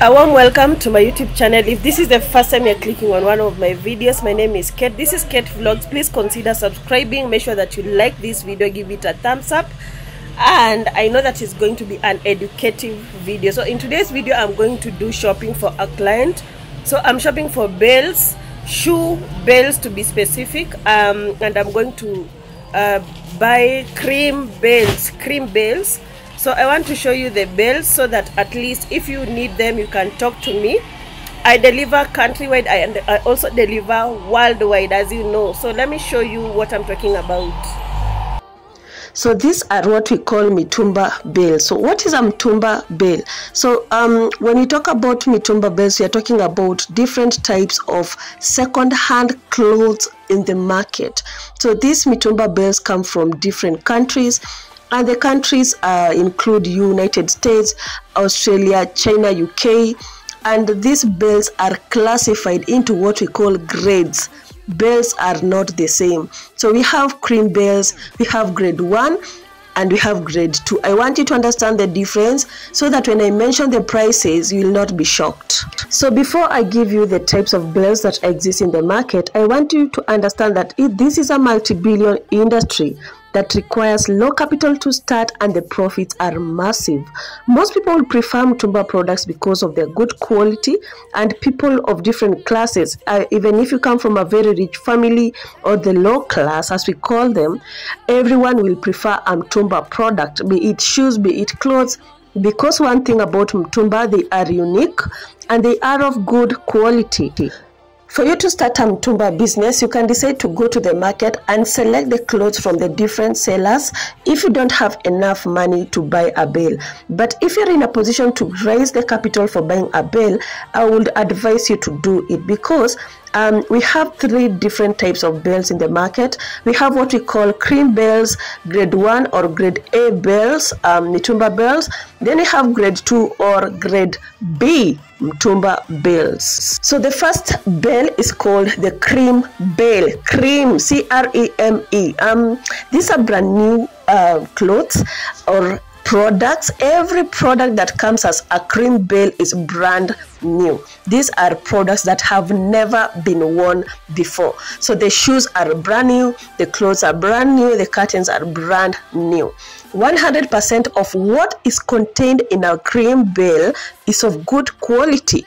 A warm welcome to my YouTube channel. If this is the first time you're clicking on one of my videos, my name is Kate. This is Kate Vlogs. Please consider subscribing. Make sure that you like this video, give it a thumbs up. And I know that it's going to be an educative video. So in today's video, I'm going to do shopping for a client. So I'm shopping for bells, shoe bells to be specific. Um, and I'm going to uh, buy cream bells, cream bells so i want to show you the bells so that at least if you need them you can talk to me. I deliver countrywide I, and I also deliver worldwide as you know. So let me show you what i'm talking about. So these are what we call mitumba bale so what is a mitumba bale so um, when we talk about mitumba bales we are talking about different types of second hand clothes in the market. So these mitumba bales come from different countries and the countries uh, include United States, Australia, China, UK, and these bells are classified into what we call grades. Bells are not the same. So we have cream bells, we have grade 1, and we have grade 2. I want you to understand the difference so that when I mention the prices, you will not be shocked. So before I give you the types of bells that exist in the market, I want you to understand that this is a multi-billion industry that requires low capital to start and the profits are massive. Most people will prefer Mutumba products because of their good quality and people of different classes, uh, even if you come from a very rich family or the low class as we call them, everyone will prefer a Mutumba product, be it shoes, be it clothes, because one thing about Mutumba, they are unique and they are of good quality. For you to start a Mtumba business, you can decide to go to the market and select the clothes from the different sellers if you don't have enough money to buy a bale. But if you're in a position to raise the capital for buying a bale, I would advise you to do it because um, we have three different types of bells in the market. We have what we call cream bells, grade 1 or grade A bells, um, Mitumba bells. Then we have grade 2 or grade B Mtumba bells. So the first bell is called the cream bell. Cream, C-R-E-M-E. Um, these are brand new uh, clothes or products every product that comes as a cream bale is brand new. These are products that have never been worn before. So the shoes are brand new the clothes are brand new the curtains are brand new. 100% of what is contained in a cream bale is of good quality.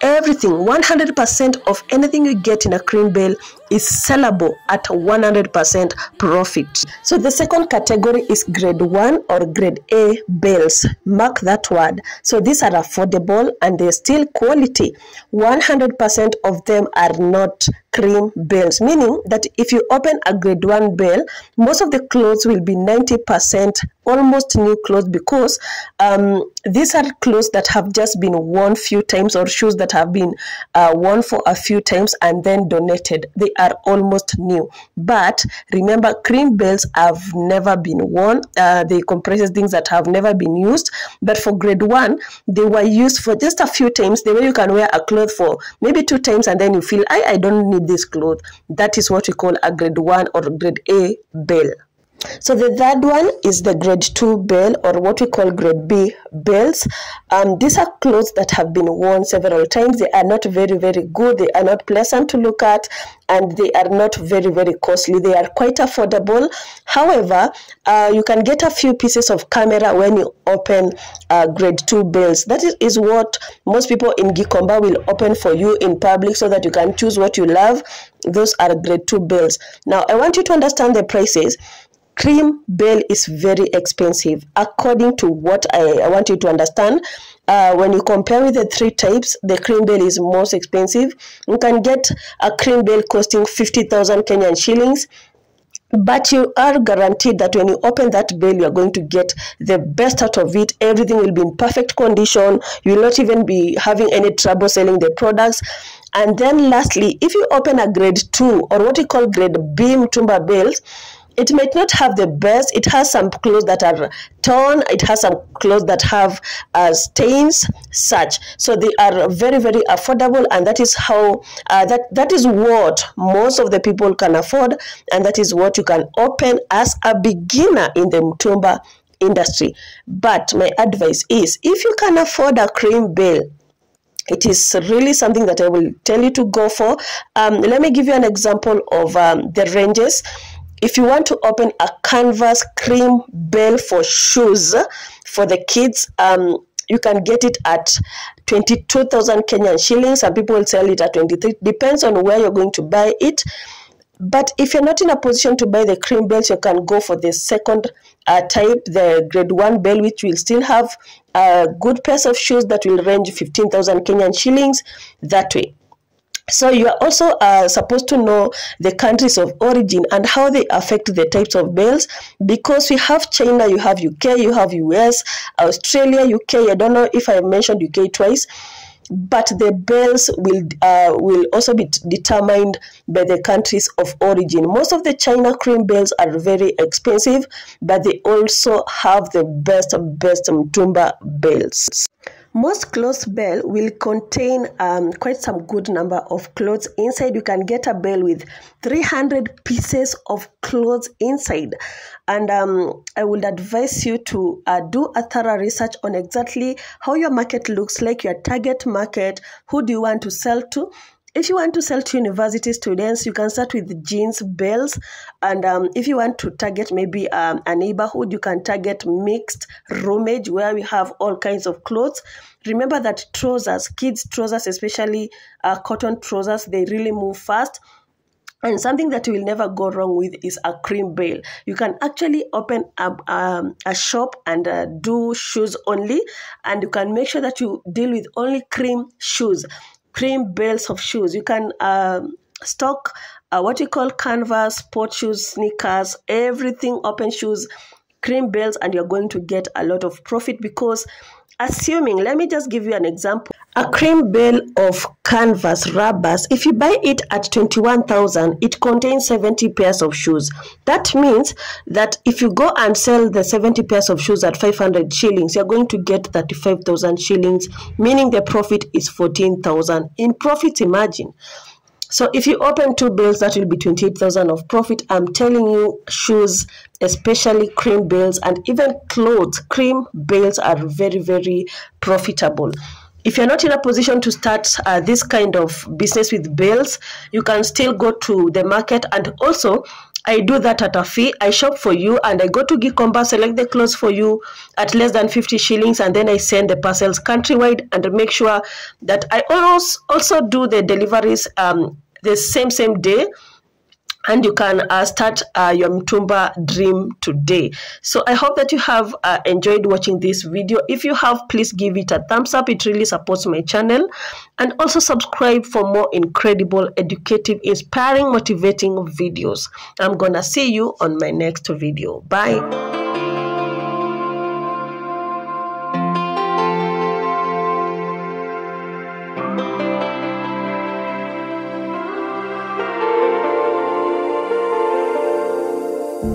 Everything 100% of anything you get in a cream bale is sellable at 100% profit. So the second category is grade 1 or grade a bales mark that word. So these are affordable and they're still quality. 100% of them are not cream bales meaning that if you open a grade 1 bale most of the clothes will be 90% almost new clothes because um, these are clothes that have just been worn few times or shoes that have been uh, worn for a few times and then donated. They are almost new. But remember cream bells have never been worn. Uh, they compresses things that have never been used. But for grade one they were used for just a few times. The way you can wear a cloth for maybe two times and then you feel i, I don't need this cloth. That is what we call a grade one or grade a bell so the third one is the grade 2 bell or what we call grade B bells. Um, these are clothes that have been worn several times. They are not very, very good. They are not pleasant to look at and they are not very, very costly. They are quite affordable. However, uh, you can get a few pieces of camera when you open uh, grade 2 bells. That is, what most people in Gikomba will open for you in public so that you can choose what you love. Those are grade 2 bells. Now, I want you to understand the prices cream bale is very expensive according to what I, I want you to understand. Uh, when you compare with the three types the cream bale is most expensive. You can get a cream bale costing 50,000 Kenyan shillings but you are guaranteed that when you open that bale you are going to get the best out of it. Everything will be in perfect condition. You will not even be having any trouble selling the products. And then lastly if you open a grade 2 or what we call grade b mtumba bales it might not have the best it has some clothes that are torn it has some clothes that have uh, stains such so they are very very affordable and that is how uh, that that is what most of the people can afford and that is what you can open as a beginner in the mtumba industry but my advice is if you can afford a cream bill, it is really something that I will tell you to go for. Um, let me give you an example of um, the ranges. If you want to open a canvas cream bell for shoes for the kids, um, you can get it at 22,000 Kenyan shillings. Some people will sell it at 23. Depends on where you're going to buy it. But if you're not in a position to buy the cream bells, you can go for the second uh, type, the grade one bell, which will still have a good pair of shoes that will range 15,000 Kenyan shillings that way. So you are also uh, supposed to know the countries of origin and how they affect the types of bells because we have China, you have UK, you have US, Australia, UK. I don't know if I mentioned UK twice but the bells will uh, will also be determined by the countries of origin. Most of the China cream bells are very expensive, but they also have the best best Mtumba bells. Most clothes bell will contain um, quite some good number of clothes inside. You can get a bell with 300 pieces of clothes inside. And um, I would advise you to uh, do a thorough research on exactly how your market looks like, your target market, who do you want to sell to, if you want to sell to university students, you can start with jeans, bells, and um, if you want to target maybe um, a neighborhood, you can target mixed rummage where we have all kinds of clothes. Remember that trousers, kids' trousers, especially uh, cotton trousers, they really move fast. And something that you will never go wrong with is a cream bale. You can actually open a, um, a shop and uh, do shoes only, and you can make sure that you deal with only cream shoes cream bells of shoes. You can um, stock uh, what you call canvas, sport shoes, sneakers, everything, open shoes, cream bells, and you're going to get a lot of profit because assuming, let me just give you an example. A cream bell of canvas rubbers, if you buy it at 21,000, it contains 70 pairs of shoes. That means that if you go and sell the 70 pairs of shoes at 500 shillings, you're going to get 35,000 shillings, meaning the profit is 14,000. In profit, imagine. So if you open two bills, that will be 28,000 of profit. I'm telling you, shoes, especially cream bills and even clothes, cream bills are very, very profitable if you're not in a position to start uh, this kind of business with bills, you can still go to the market and also I do that at a fee. I shop for you and I go to Gikomba, select the clothes for you at less than 50 shillings and then I send the parcels countrywide and make sure that I also also do the deliveries um, the same same day and you can uh, start uh, your Mtumba dream today. So I hope that you have uh, enjoyed watching this video. If you have, please give it a thumbs up. It really supports my channel. And also subscribe for more incredible, educative, inspiring, motivating videos. I'm going to see you on my next video. Bye.